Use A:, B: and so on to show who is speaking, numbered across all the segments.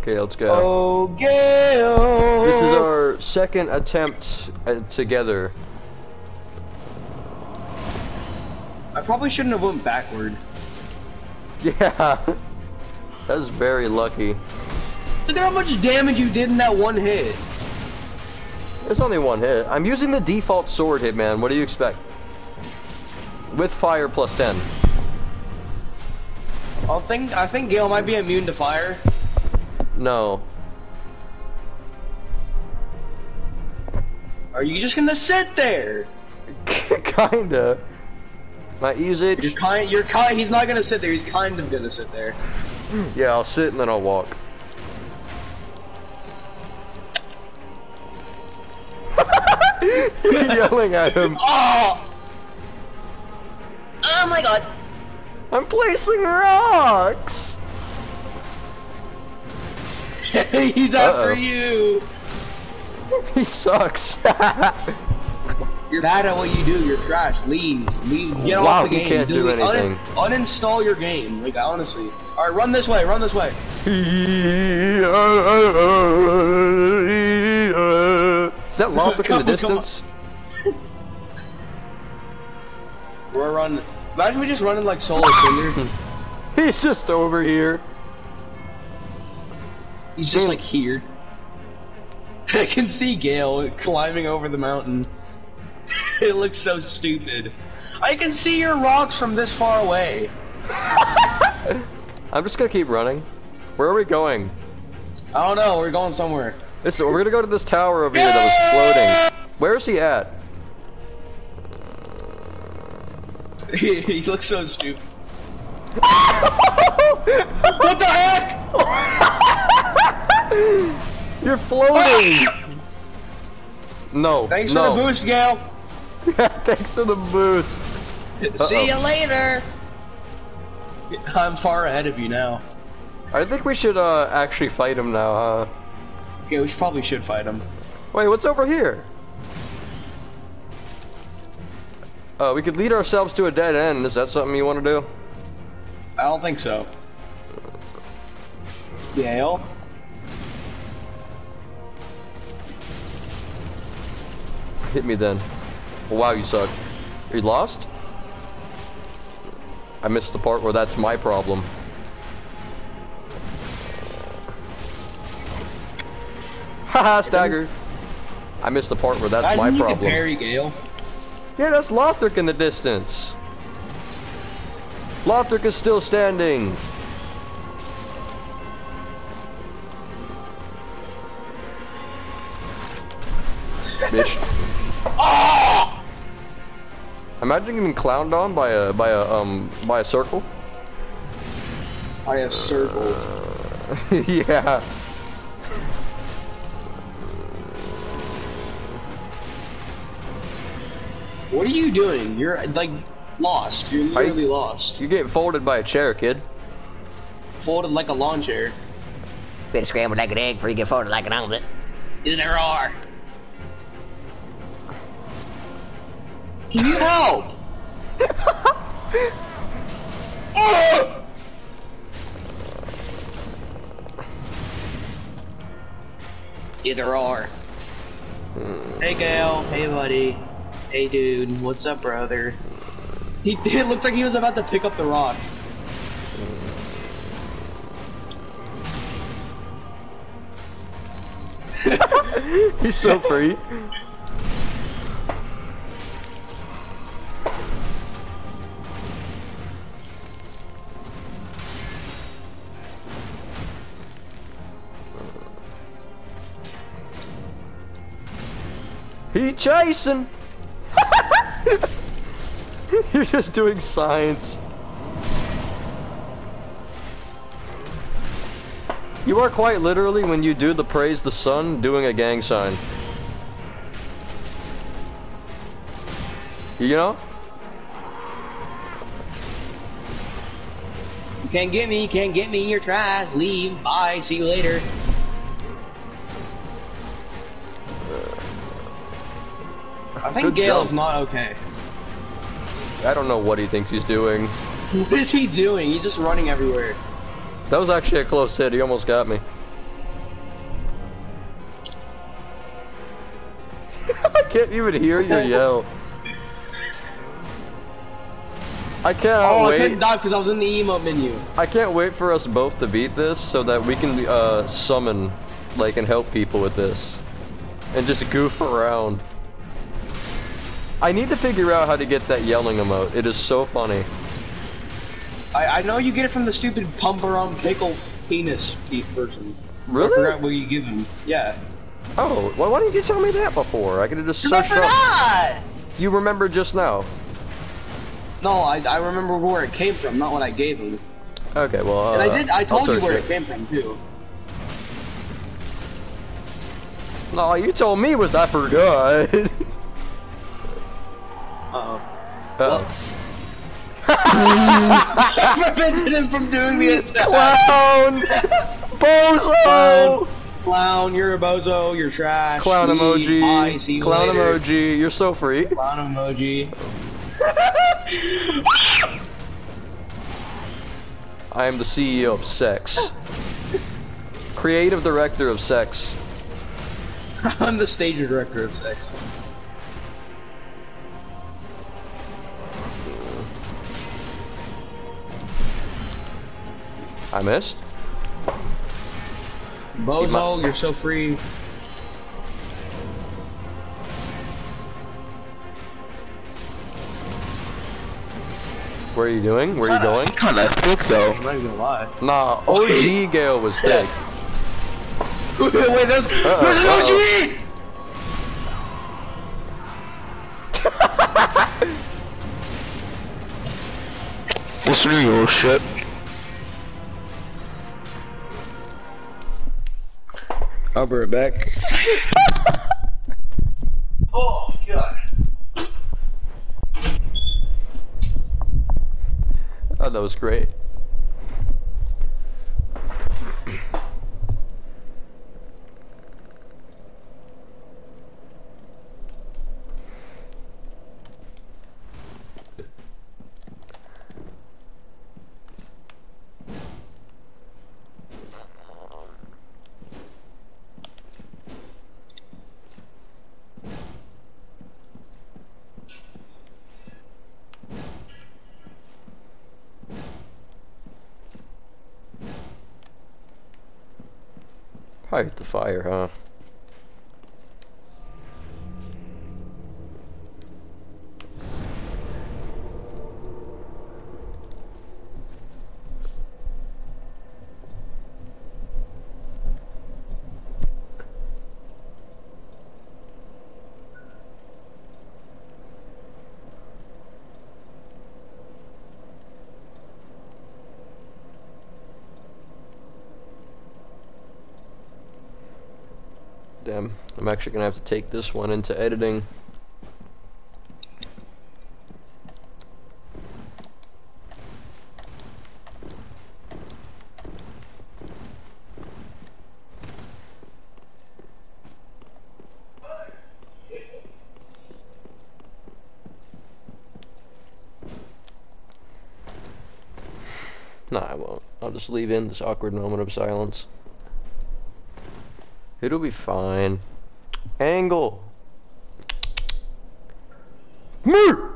A: Okay, let's go.
B: Oh, Gael!
A: This is our second attempt uh, together.
B: I probably shouldn't have went backward.
A: Yeah. That's very lucky.
B: Look at how much damage you did in that one hit.
A: There's only one hit. I'm using the default sword hit, man. What do you expect? With fire plus 10.
B: I think I think Gael might be immune to fire.
A: No.
B: Are you just gonna sit there?
A: Kinda. My ease
B: You're kind. You're kind. He's not gonna sit there. He's kind of gonna sit there.
A: Yeah, I'll sit and then I'll walk. You're yelling at him.
B: Oh! Oh my god!
A: I'm placing rocks.
B: He's after
A: Uh-oh.
B: you.
A: He sucks.
B: You're bad at what you do. You're trash. Leave. Leave. Get
A: Wow,
B: off the
A: he
B: game.
A: can't do
B: Delete- un-
A: anything.
B: uninstall your game. Like honestly. All right, run this way. Run this way.
A: Is that Lothric in the
B: on, come on.
A: distance?
B: We're running. Imagine we just running like Soul of Cinder.
A: He's just over here.
B: He's just like here. I can see Gael climbing over the mountain. it looks so stupid. I can see your rocks from this far away.
A: I'm just gonna keep running. Where are we going?
B: I don't know. We're going somewhere.
A: Listen, we're gonna go to this tower over here that was floating. Where is he at?
B: he he looks so stupid. what the heck?
A: You're floating. No.
B: Thanks
A: no.
B: for the boost, Gael.
A: Thanks for the boost.
B: See you later. I'm far ahead of you now.
A: I think we should uh actually fight him now, huh?
B: Okay, we should, probably should fight him.
A: Wait, what's over here? Uh, we could lead ourselves to a dead end. Is that something you want to do?
B: I don't think so. Gael?
A: Hit me then. Oh, wow, you suck. Are you lost? I missed the part where that's my problem. Haha, staggered. I missed the part where that's
B: Imagine
A: my problem.
B: parry Gael.
A: Yeah, that's Lothric in the distance. Lothric is still standing. Imagine getting clowned on by a by a um by a circle.
B: I have circle.
A: yeah.
B: What are you doing? You're like lost. You're literally lost.
A: You get folded by a chair, kid.
B: Folded like a lawn chair.
C: Better scramble like an egg before you get folded like an omelet.
B: There are. Can you help? oh! Either or. Hey Gael, hey buddy, hey dude, what's up brother? He it looked like he was about to pick up the rock.
A: He's so free. He's chasing. You're just doing science. You are quite literally, when you do the praise the sun, doing a gang sign. You know?
B: You can't get me, you can't get me, you're trash, leave, bye, see you later. I think
A: Gael's
B: Gael's
A: jump.
B: not okay.
A: I don't know what he thinks he's doing.
B: What is he doing? He's just running everywhere.
A: That was actually a close hit. He almost got me. I can't even hear your yell. I can't
B: oh,
A: wait.
B: I couldn't die because I was in the emo menu.
A: I can't wait for us both to beat this so that we can uh, summon, like, and help people with this. And just goof around. I need to figure out how to get that yelling emote. It is so funny.
B: I, I know you get it from the stupid pump around pickle penis pe- person. I
A: Really?
B: forgot what you give him. Yeah.
A: Oh, well, why didn't you tell me that before? I could have just
B: I
A: searched up.
B: forgot!
A: You remember just now.
B: No, I, I remember where it came from, not what I gave him.
A: Okay, well, uh,
B: And I did. I told you
A: search
B: where
A: it.
B: it came from too.
A: No, you told me was I forgot.
B: Uh
A: Uh-oh.
B: oh. prevented him from doing the attack.
A: Clown! Bozo!
B: Clown. Clown, you're a bozo. You're trash.
A: Clown emoji.
B: Bye, you
A: Clown
B: later.
A: emoji. You're so free.
B: Clown emoji.
A: I am the CEO of Sex. Creative director of Sex.
B: I'm the stage director of sex.
A: I missed.
B: Bozo, you're so free.
A: Where are you doing? Where are you going?
D: Kinda thick though.
B: I'm not even gonna lie.
A: Nah, oh, OG Gael was thick.
B: Wait, there's,
A: Uh-oh,
B: there's an
A: uh-oh.
B: OG!
D: What's new, oh, shit?
B: I'll be right back. oh, God.
A: Oh, that was great. Fight the fire, huh? I'm actually gonna have to take this one into editing. Nah, I won't. I'll just leave in this awkward moment of silence. It'll be fine. Angle. Move.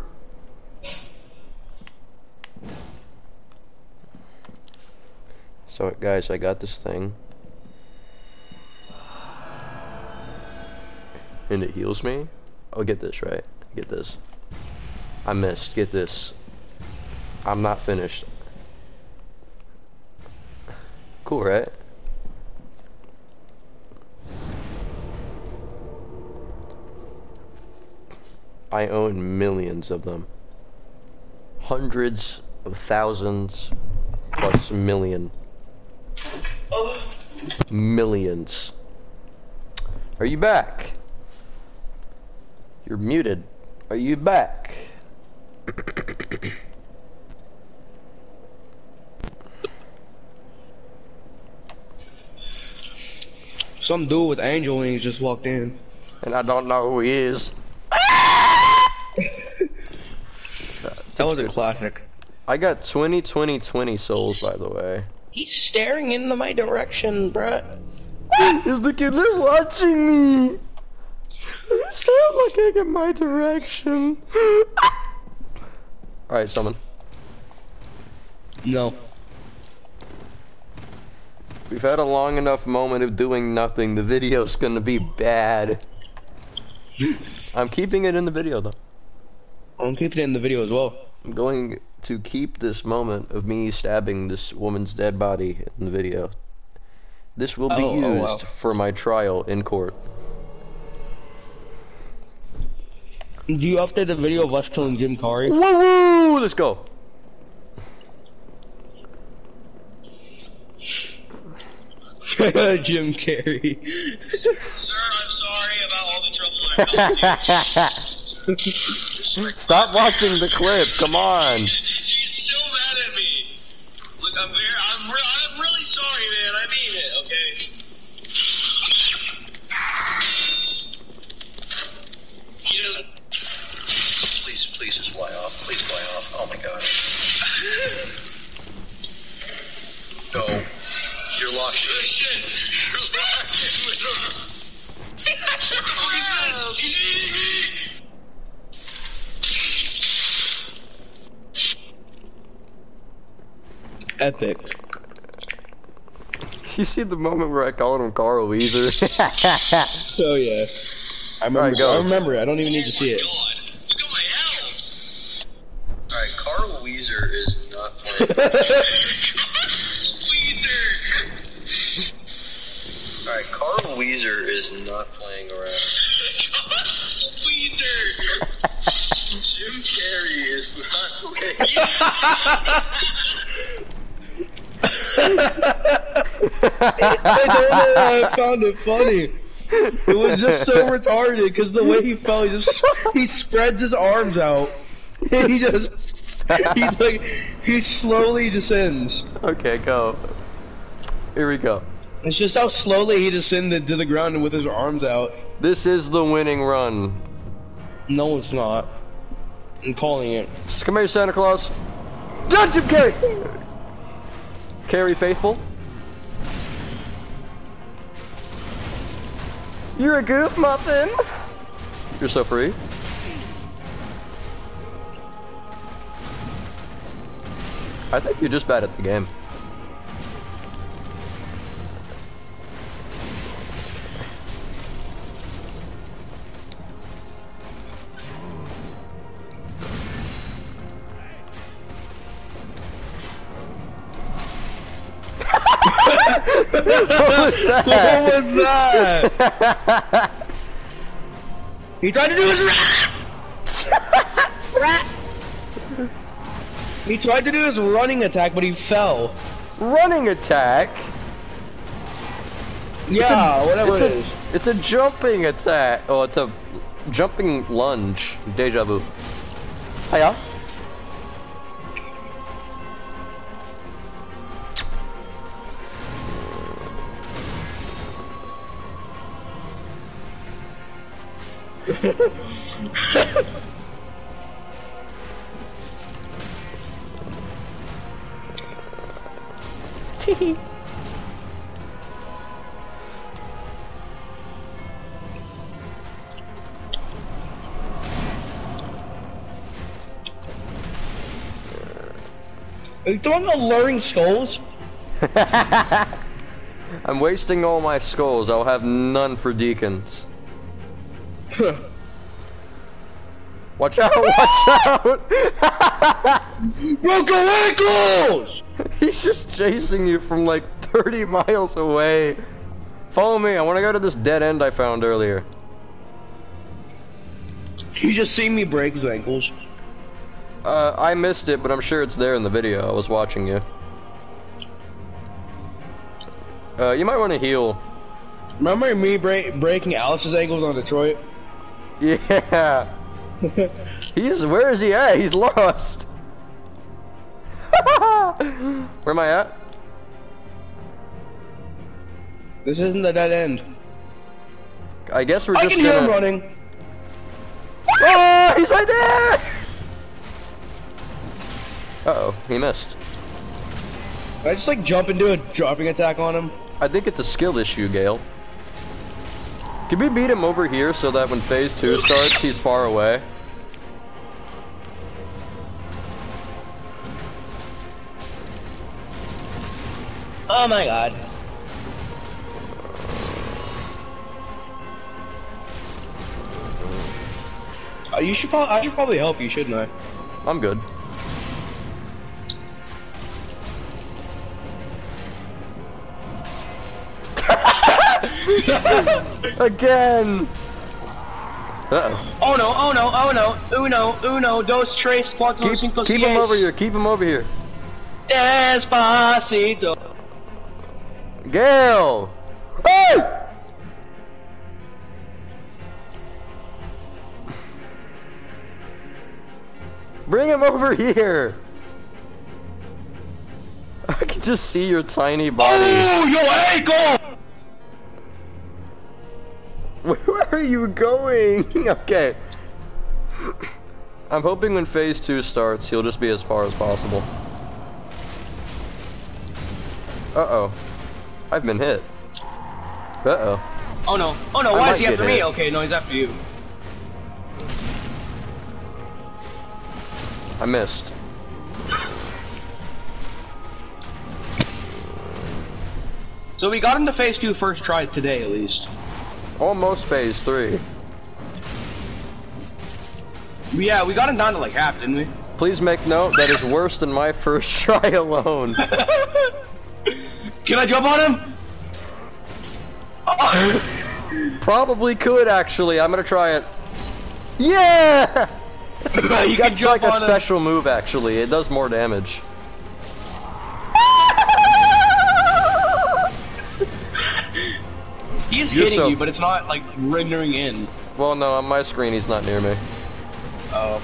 A: So guys, I got this thing. And it heals me. Oh, get this, right? Get this. I missed. Get this. I'm not finished. Cool, right? I own millions of them. Hundreds of thousands plus million. Millions. Are you back? You're muted. Are you back?
B: Some dude with angel wings just walked in.
A: And I don't know who he is.
B: Was a classic.
A: I got 20, 20, 20 souls, by the way.
B: He's staring into my direction, bruh.
A: Is the kid they're watching me? He's Stop looking in my direction. Alright, summon.
B: No.
A: We've had a long enough moment of doing nothing. The video's gonna be bad. I'm keeping it in the video though.
B: I'm keeping it in the video as well.
A: I'm going to keep this moment of me stabbing this woman's dead body in the video. This will be
B: Oh,
A: used
B: oh, wow.
A: for my trial in court.
B: Do you update the video of us killing Jim Carrey?
A: Woo woo! Let's go.
B: Jim Carrey.
E: Sir, I'm sorry about all the trouble I caused you.
A: Stop watching the clip. Come on.
E: He's still mad at me. Look, I'm very, I'm, re- I'm really sorry, man. I mean it, okay? He doesn't. Please, please just fly off. Please fly off. Oh my god. no. You're locked. Shit, shit. You're locked. What is this?
B: Epic.
A: You see the moment where I called him Carl Wheezer?
B: Oh yeah. I remember.
A: Alright, go.
B: I remember. I don't even need to see it.
E: Oh, God, look at my health. Alright, Carl Wheezer is not playing. Weezer! Alright, Carl Wheezer is not playing around. Weezer! Jim Carrey is not playing.
B: I don't know why I found it funny. It was just so retarded because the way he fell, he just he spreads his arms out and he just he like he slowly descends.
A: okay, go. Here we go.
B: It's just how slowly he descended to the ground with his arms out.
A: This is the winning run.
B: No, it's not. I'm calling it.
A: Come here, Santa Claus. Done, Jim Carrey! Carrie Faithful? You're a goof muffin! You're so free. I think you're just bad at the game.
B: He tried to do his rat. rat. He tried to do his running attack, but he fell.
A: Running attack?
B: Yeah, whatever
A: it's
B: it
A: a,
B: is.
A: It's a jumping attack. Oh, it's a jumping lunge. Deja vu. Hiya.
B: Are you throwing alluring skulls?
A: I'm wasting all my skulls. I'll have none for deacons. Watch out! Watch out!
B: Broken ankles!
A: He's just chasing you from like 30 miles away. Follow me. I want to go to this dead end I found earlier.
B: You just see me break his ankles.
A: Uh, I missed it, but I'm sure it's there in the video. I was watching you. Uh, you might want to heal.
B: Remember me break breaking Alice's ankles on Detroit?
A: Yeah. He's where is he at? He's lost. where am I at?
B: this isn't the dead end.
A: I guess we're
B: I
A: just
B: can hear him running.
A: Oh, he's right there! Uh oh, he missed.
B: I just like jump and do a dropping attack on him?
A: I think it's a skill issue, Gael. Can we beat him over here so that when phase two starts, he's far away?
B: Oh my god. Uh, you should probably. I should probably help you, shouldn't I?
A: I'm good. Again! Uh-oh.
B: Oh no! Oh no! Oh no! Uno! Uno! Dos tres cuatro
A: Keep,
B: cinco
A: keep him over here, keep him over here.
B: Despacito.
A: Gael! Hey! Bring him over here! I can just see your tiny body.
B: Oh, your ankle!
A: Where are you going? okay. I'm hoping when phase two starts, he'll just be as far as possible. Uh-oh. I've been hit. Uh-oh.
B: Oh no! Oh no! Why is he after me?
A: hit.
B: Okay, no, he's after you.
A: I missed.
B: So we got into phase two first try today, at least.
A: Almost phase three.
B: Yeah, we got him down to like half, didn't we?
A: Please make note that is worse than my first try alone.
B: Can I jump on him? Oh.
A: Probably could actually. I'm gonna try it. Yeah!
B: you can jump
A: like a
B: him.
A: special move actually. It does more damage.
B: He's hitting
A: so-
B: you, but it's not like rendering in.
A: Well, no, on my screen he's not near me.
B: Oh.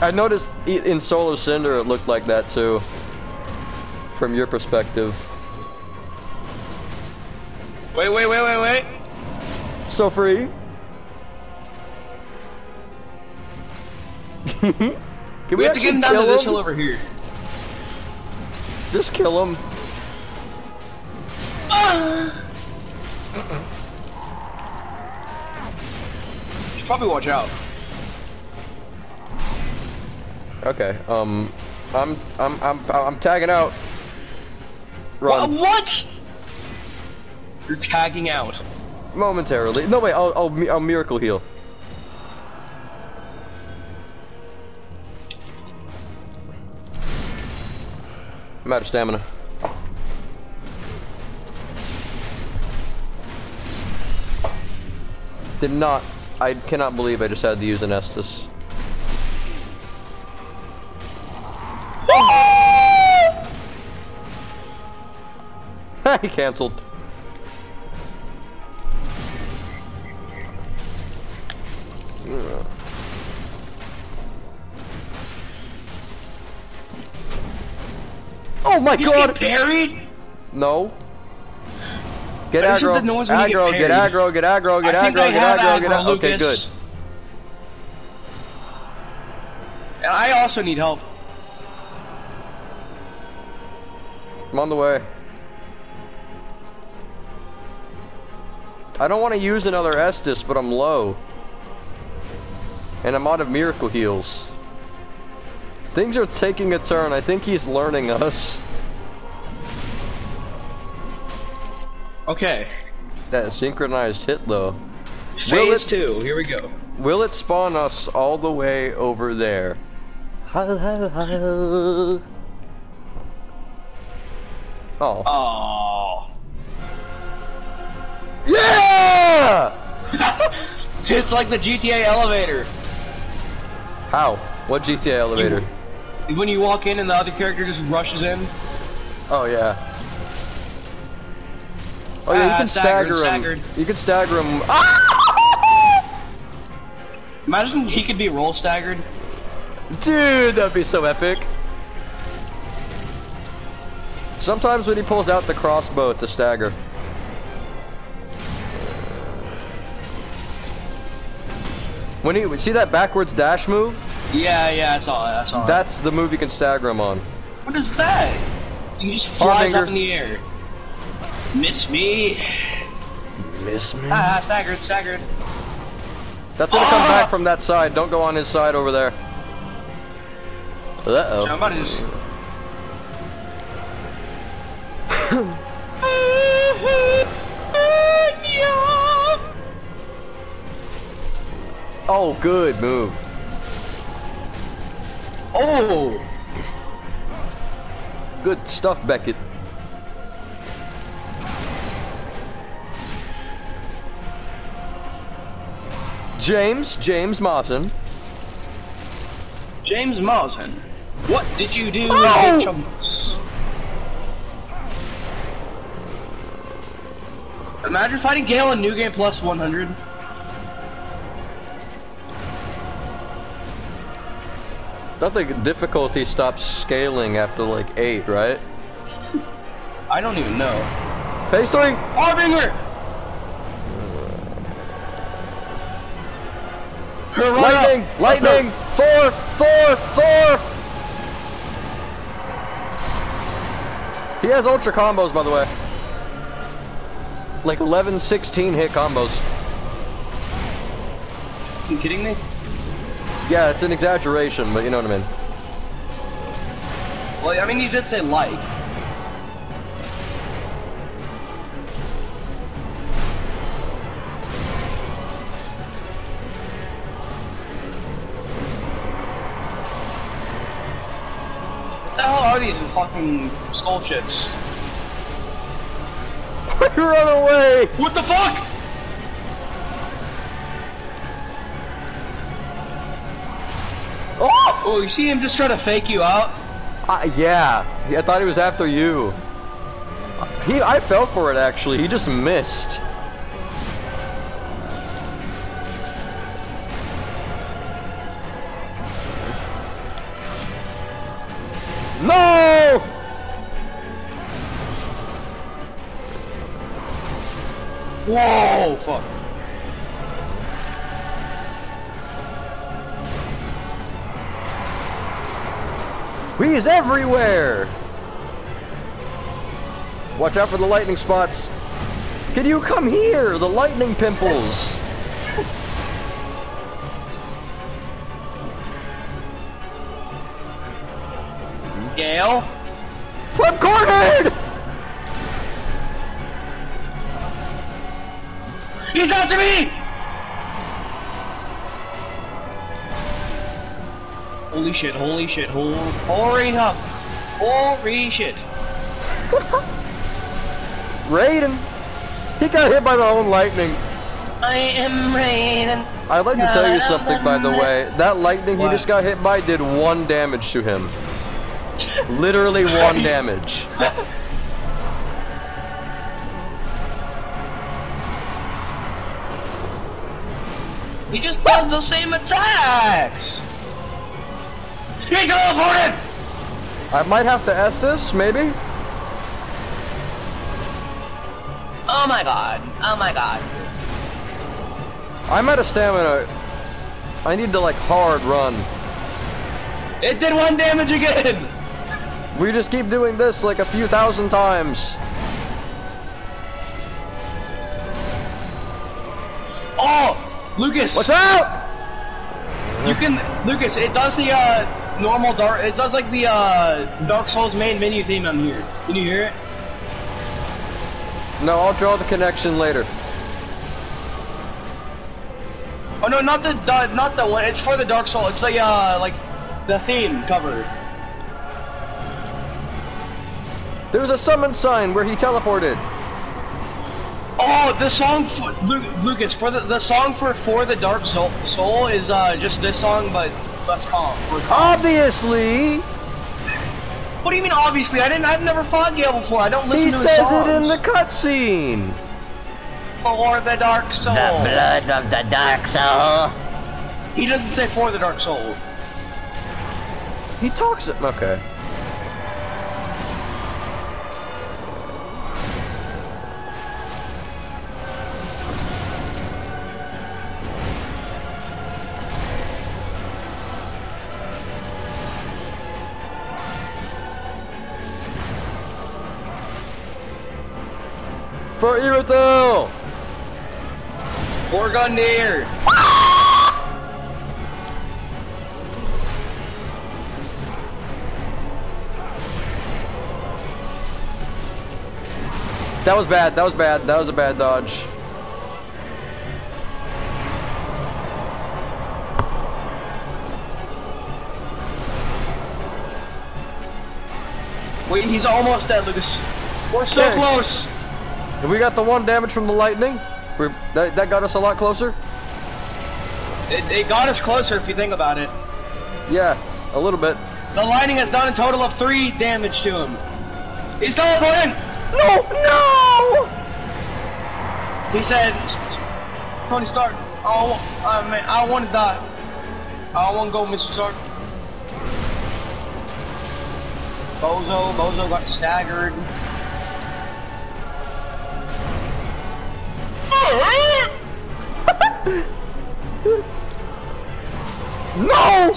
A: I noticed in Soul of Cinder it looked like that too. From your perspective.
B: Wait, wait, wait, wait, wait.
A: So free. Can
B: We,
A: we,
B: have to get him down to this
A: him?
B: hill over here.
A: Just kill him.
B: Should probably watch out.
A: Okay. Um, I'm I'm I'm I'm tagging out. Run
B: What? You're tagging out.
A: momentarily. No wait. I'll I'll, I'll miracle heal. I'm out of stamina. Did not. I cannot believe I just had to use an Estus. He canceled. Oh my
B: You
A: god!
B: get parried?
A: No. Get aggro.
B: the noise when get
A: Aggro, get aggro, get aggro, get
B: I
A: aggro, get
B: have
A: aggro, get
B: aggro,
A: aggro. Okay, good.
B: And I also need help.
A: I'm on the way. I don't want to use another Estus, but I'm low. And I'm out of miracle heals. Things are taking a turn. I think he's learning us.
B: Okay.
A: That synchronized hit though. Will
B: Phase
A: it-
B: two. Here we go.
A: Will it spawn us all the way over there? Oh.
B: Oh.
A: Yeah!
B: it's like the GTA elevator.
A: How? What GTA elevator?
B: When you walk in and the other character just rushes in.
A: Oh yeah. Oh yeah,
B: Ah,
A: you can
B: staggered,
A: stagger him.
B: staggered.
A: You can stagger him. Ah!
B: Imagine he could be roll staggered.
A: Dude, that'd be so epic. Sometimes when he pulls out the crossbow, it's a stagger. When you see that backwards dash move,
B: Yeah, yeah, I saw it. I saw it.
A: that's the move you can stagger him on.
B: What is that? He just flies
A: Finger.
B: up in the air. Miss me.
A: miss me?
B: Ah, staggered, staggered.
A: That's gonna come back from that side. Don't go on his side over there. Uh oh.
B: I'm
A: Oh, good move.
B: Oh!
A: Good stuff, Beckett. James, James Martin.
B: James Mawson, what did you do
A: Oh!
B: with Chunks? Imagine fighting Gael in New Game Plus 100.
A: I think difficulty stops scaling after like 8, right?
B: I don't even know.
A: Phase 3!
B: Harbinger!
A: Lightning! Lightning! Thor! Thor! Thor! He has ultra combos, by the way. Like 11, 16 hit combos.
B: you kidding me?
A: Yeah, it's an exaggeration, but you know what I mean.
B: Well, I mean, you did say like. What the hell are these fucking skull shits?
A: Run away!
B: What the fuck?
A: Oh!
B: You see him just try to fake you out?
A: Uh, yeah, I thought he was after you. He, I fell for it actually. He just missed. No!
B: Whoa, fuck.
A: He's everywhere! Watch out for the lightning spots. Can you come here? The lightning pimples.
B: Gael?
A: Flip cornered!
B: He's after me! Holy shit, holy shit, holy, holy up. Holy shit.
A: Raiden. He got hit by the own lightning.
B: I am Raiden.
A: I'd like to tell you something, by the way. That lightning he just got hit by did one damage to him. Literally one damage.
B: He just does the same attacks! He teleported!
A: I might have to Estus, maybe?
C: Oh my god. Oh my god.
A: I'm out of stamina. I need to like hard run.
B: It did one damage again!
A: We just keep doing this like a few thousand times.
B: Oh! Lucas!
A: What's up?
B: You can, Lucas, it does the, uh, normal dark, it does like the, uh, Dark Souls main menu theme on here. Can you hear it?
A: No, I'll draw the connection later.
B: Oh no, not the, not the one, it's for the Dark Soul, it's like, uh, like, the theme cover.
A: There's a summon sign where he teleported.
B: Oh, the song, for, Lucas, for the, the song for For the Dark Soul, Soul is, uh, just this song, but less calm. for calm.
A: Obviously,
B: What do you mean, obviously? I didn't, I've never fought Gael before, I don't listen
A: he
B: to his
A: He
B: says
A: it in the cutscene.
B: For the Dark Soul.
C: The blood of the dark soul.
B: He doesn't say For the Dark Soul.
A: He talks it. Okay. For
B: gun near.
A: That was bad. That was bad. That was a bad dodge.
B: Wait, he's almost dead, Lucas. We're so
A: Okay.
B: close.
A: And we got the one damage from the lightning. We're, that, that got us a lot closer.
B: It, it got us closer if you think about it.
A: Yeah, a little bit.
B: The lightning has done a total of three damage to him. He's teleporting!
A: No, no!
B: He said, Tony Stark, I man, I want to die. I don't want to go, Mr. Stark. Bozo, Bozo got staggered.
A: No!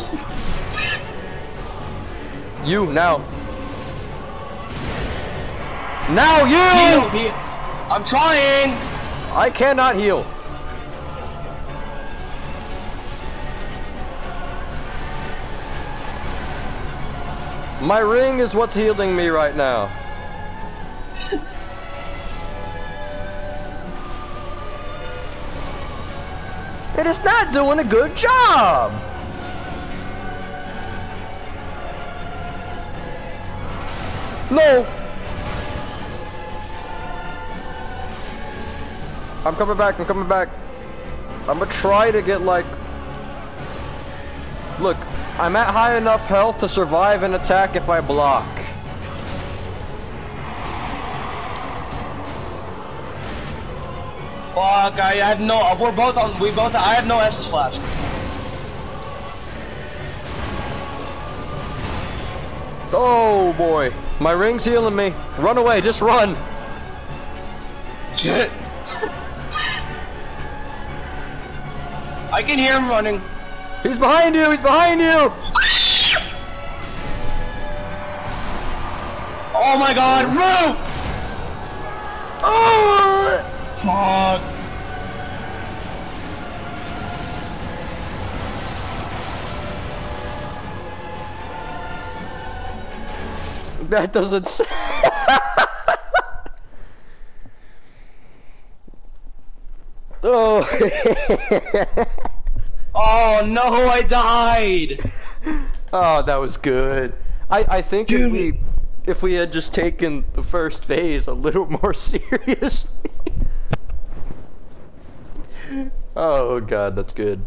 A: You now. Now
B: Heal,
A: you!
B: heal. I'm trying!
A: I cannot heal. My ring is what's healing me right now. It is not doing a good job. No. I'm coming back, I'm coming back. I'm gonna try to get like... Look, I'm at high enough health to survive an attack if I block.
B: Fuck, I have no, we're both on, we both, I have no Estus flask.
A: Oh boy, my ring's healing me. Run away, just run.
B: Shit. I can hear him running.
A: He's behind you, he's behind you!
B: Oh my god, move!
A: Oh!
B: Fuck.
A: That doesn't s- Oh.
B: Oh no, I died!
A: oh, that was good. I I think if we if we had just taken the first phase a little more seriously. oh god, that's good.